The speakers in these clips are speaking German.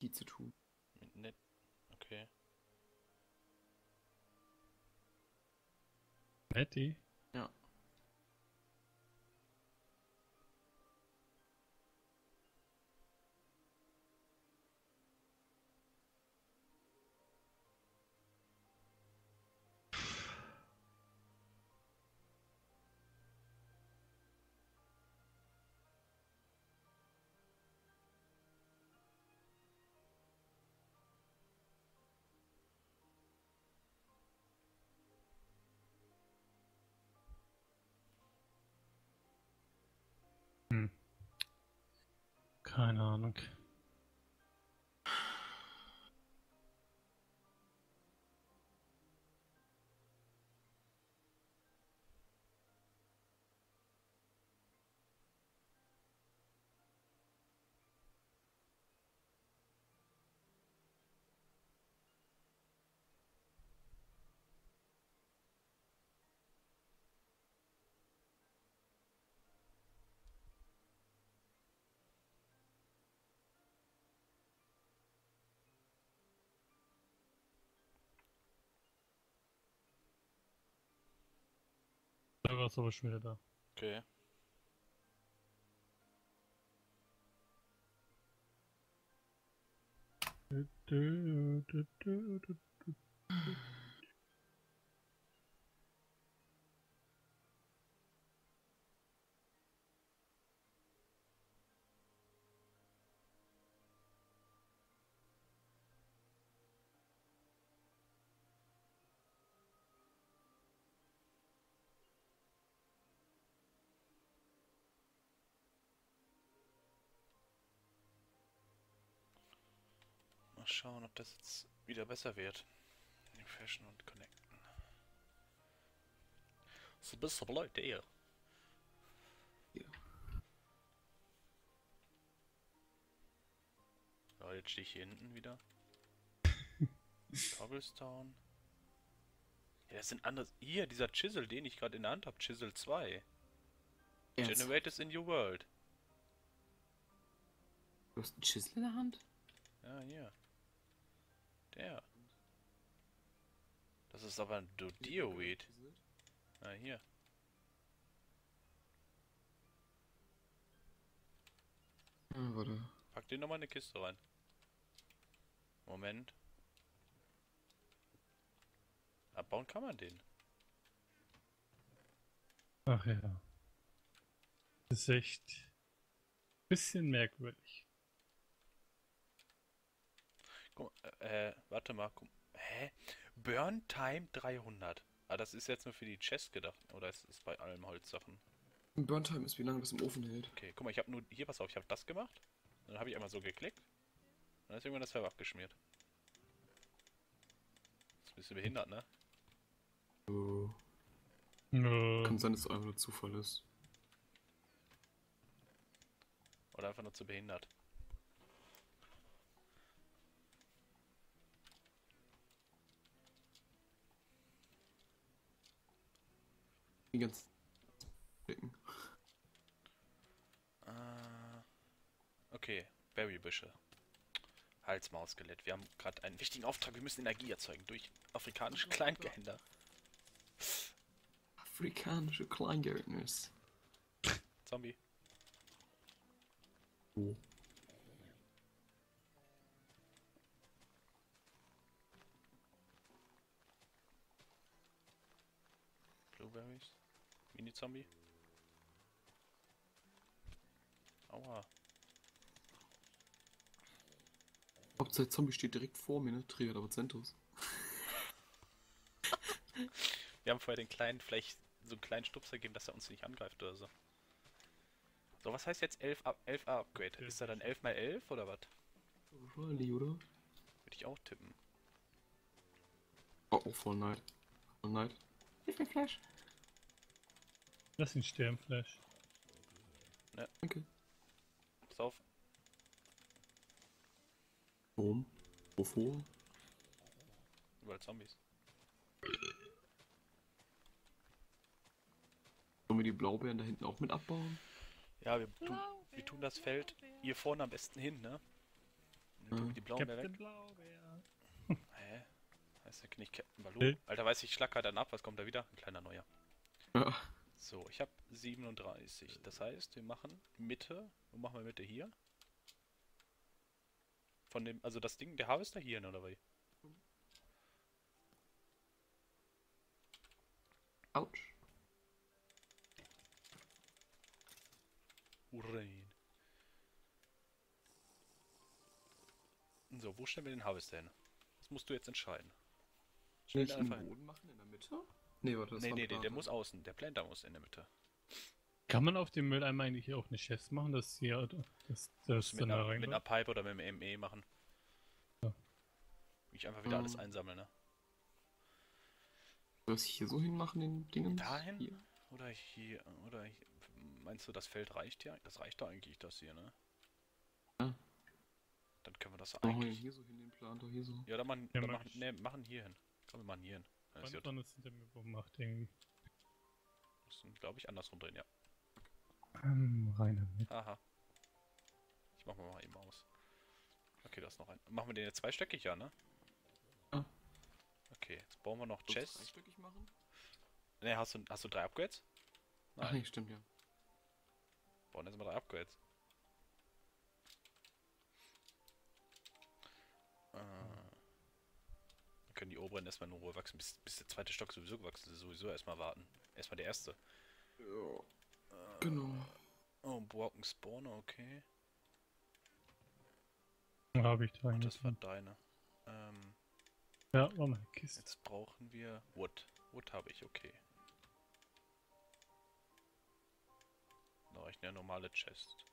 die zu tun. Mit net. Okay. Nettie? Keine Ahnung. Da war es aber schon wieder da. Okay. Du, du, du, Mal schauen, ob das jetzt wieder besser wird. Refreshen und connecten. So bist aber Leute, ihr. Ja. Ja, jetzt stehe ich hier hinten wieder. Cobblestone. Ja, das sind andere. Hier, dieser Chisel, den ich gerade in der Hand habe. Chisel 2. Ernst? Generate is in your world. Du hast einen Chisel in der Hand? Ja, hier. Der. Das ist aber ein Dioweed. Ah, hier. Ah, warte. Pack den nochmal in eine Kiste rein. Moment. Abbauen kann man den. Ach ja. Das ist echt bisschen merkwürdig. Guck mal, äh, warte mal. Guck, hä? Burn Time 300. Ah, das ist jetzt nur für die Chest gedacht. Oder ist es bei allen Holzsachen? Burntime ist, wie lange das im Ofen hält. Okay, guck mal, ich habe nur. Hier, pass auf, ich habe das gemacht. Dann habe ich einmal so geklickt. Und dann ist irgendwann das Server abgeschmiert. Das ist ein bisschen behindert, ne? Oh. Äh, Kann sein, dass es einfach nur Zufall ist. Oder einfach nur zu behindert. Die ganzen Blicken. Äh, okay, Berrybüsche. Halsmauskelett. Wir haben gerade einen wichtigen Auftrag. Wir müssen Energie erzeugen durch afrikanische Kleingehänder. Afrikanische Kleingärtners. Zombie. Oh. Blueberries. Mini-Zombie. Aua. Hauptsache Zombie steht direkt vor mir, ne? Triggert aber Zentos. Wir haben vorher den kleinen, vielleicht so einen kleinen Stupser gegeben, dass er uns nicht angreift oder so. So, was heißt jetzt 11 Up, 11 Upgrade? Ist er dann 11 mal 11 oder was? Wahrscheinlich, oder? Würde ich auch tippen. Oh, oh, Fall Night. Fall Night. Hilf mir, Flash. Lass ihn sterben, Flash. Danke. Pass auf. Warum? Wovor? Überall Zombies. Sollen wir die Blaubeeren da hinten auch mit abbauen? Ja, wir tun, wir tun das Feld hier vorne am besten hin, ne? Nimm die blauen mehr Captain weg. Blaubeer. Hä? Heißt der nicht Captain Baloo? Alter, weiß ich, schlag gerade dann ab, was kommt da wieder? Ein kleiner neuer. Ja. So, ich habe 37. Das heißt, wir machen Mitte. Wo machen wir Mitte hier? Von dem, also das Ding, der Harvester hier, ne, oder wie? Autsch. Urein. So, wo stellen wir den Harvester hin? Das musst du jetzt entscheiden. Im einfach hin. Boden machen in der Mitte? Nee, warte, das Nee, war nee, nee, der muss außen. Der Planter muss in der Mitte. Kann man auf dem Mülleimer eigentlich auch eine Chest machen, dass hier das, das Mit dann da einer, mit einer Pipe oder mit dem ME machen. Ja. Ich einfach wieder alles Ähm. einsammeln, ne? Soll ich hier so hinmachen, den Dingen? Dahin? Hier? Oder hier, oder hier. Meinst du, das Feld reicht ja? Das reicht doch eigentlich, das hier, ne? Ja. Dann können wir das Machen wir den eigentlich. hier so hin, den Plan da hier so. Ja, dann machen, Ja, dann mach machen, nee, machen hier hin. Komm, wir machen hier hin. Dann ist Wann gut. man das hinter mir gemacht irgendwie. Müssen, glaube ich, andersrum drehen, ja. Ähm, rein damit. Haha. Ich mach mal eben aus. Okay, da ist noch ein. Machen wir den jetzt zweistöckig, ja, ne? Ja. Okay, jetzt bauen wir noch Chests. dreistöckig machen? Ne, hast du, hast du drei Upgrades? Ach nee, stimmt ja. Bauen jetzt mal drei Upgrades. Können die oberen erstmal in Ruhe wachsen, bis, bis der zweite Stock sowieso gewachsen ist. Sowieso erstmal warten. Erstmal der erste. Ja. Genau. Oh, Broken Spawner, okay. Habe ich da Und das war deine. Ähm, Ja, war meine Kiste. jetzt brauchen wir Wood. Wood habe ich, okay. Da reicht eine normale Chest.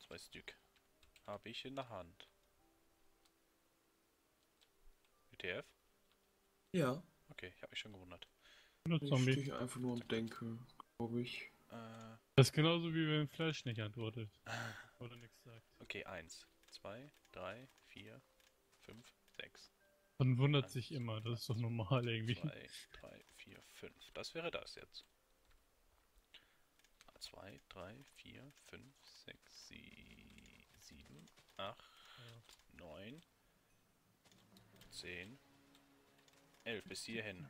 Zwei Stück. Habe ich in der Hand. WTF? Ja. Okay, ich habe mich schon gewundert. Ich stehe einfach nur und denke, glaube ich. Äh, Das ist genauso wie wenn Flash nicht antwortet. Oder nichts sagt. okay, eins, zwei, drei, vier, fünf, sechs, Man wundert Eins, sich immer, das ist doch normal irgendwie. zwei, drei, vier, fünf. Das wäre das jetzt. Zwei, drei, vier, fünf, sechs, sie, sieben, acht, neun, zehn, elf bis hierhin.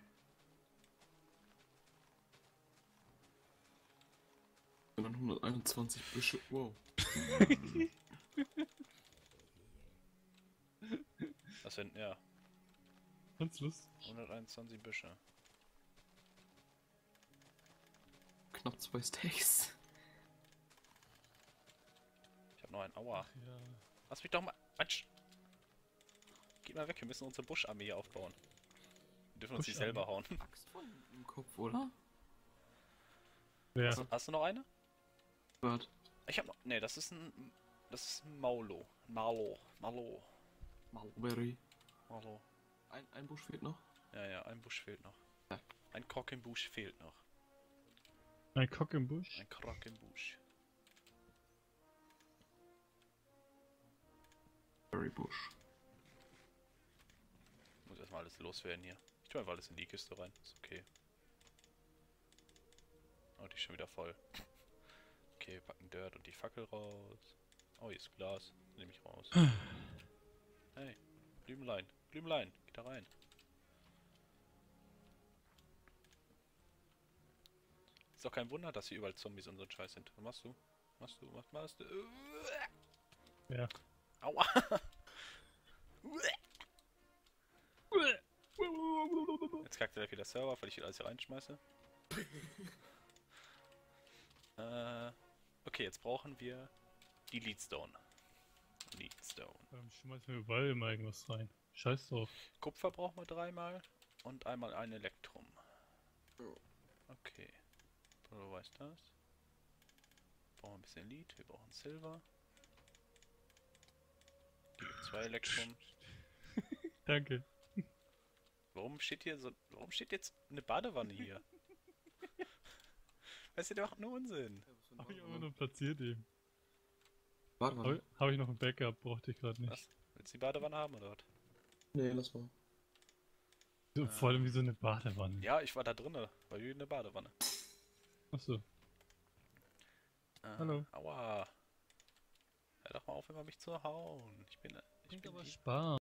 Dann 121 Büsche. Wow. Das sind, ja, Ganz lustig. 121 Büsche. Knapp zwei Steaks. Ich habe noch einen. Aua. Ja. Lass mich doch mal. Mensch. Geh mal weg, wir müssen unsere Buscharmee hier aufbauen. Wir dürfen uns nicht selber hauen. Axt von im Kopf, oder? Wer? Hast, du- hast du noch eine? Warte. Ich hab noch. Ne, das ist ein. Das ist ein Maulo. Malo. Malo. Mulberry. Malo. Ein, ein Busch fehlt noch. Ja, ja, ein Busch fehlt noch. Ja. Ein Krog im Busch fehlt noch. Ein Cock im Busch? Ein Krog im Busch. Berry Busch. Erstmal alles loswerden hier. Ich tue einfach alles in die Kiste rein. Ist okay. Oh, die ist schon wieder voll. Okay, packen Dirt und die Fackel raus. Oh, hier ist Glas. Nehme ich raus. Hey, Blümlein. Blümlein, geht da rein. Ist doch kein Wunder, dass hier überall Zombies und so ein Scheiß sind. Was machst du? Was machst du? Was machst du? Ja. Aua! Jetzt kackt er wieder Server, weil ich wieder alles hier reinschmeiße. äh, okay, jetzt brauchen wir die Leadstone. Leadstone. Dann schmeißen wir überall immer irgendwas rein. Scheiß drauf. Kupfer brauchen wir dreimal und einmal ein Elektrum. Okay. Du weißt das. Brauchen ein bisschen Lead, wir brauchen Silber. Zwei Elektrum. Danke. Warum steht hier so. Warum steht jetzt eine Badewanne hier? Weißt du, der macht nur Unsinn. Hab ich aber nur platziert eben. Warte mal. Habe hab ich noch ein Backup, brauchte ich gerade nicht. Was? Willst du die Badewanne haben oder was? Nee, lass mal. So, vor allem wie so eine Badewanne. Ja, ich war da drinne. War wie eine Badewanne. Achso. Äh, Hallo. Aua. Hör doch mal auf, immer mich zu hauen. Ich bin. Ich bin aber Spaß.